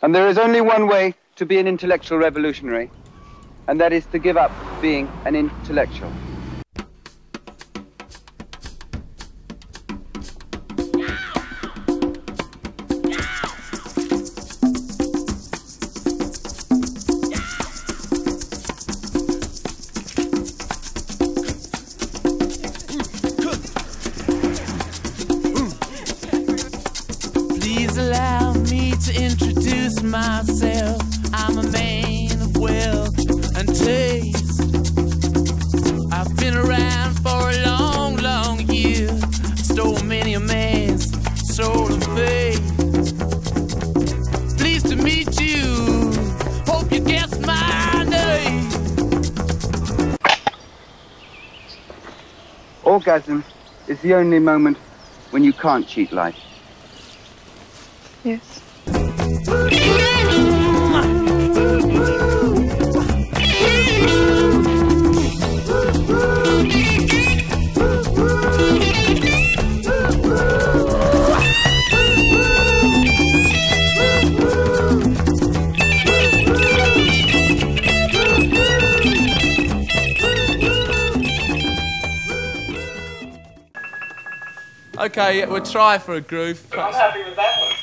And there is only one way to be an intellectual revolutionary, and that is to give up being an intellectual. Please allow to introduce myself. I'm a man of wealth and taste. I've been around for a long, long year. Stole many a man's soul and faith. Pleased to meet you. Hope you guess my name. Orgasm is the only moment when you can't cheat life. Yes. Okay, we'll try for a groove. I'm happy with that one.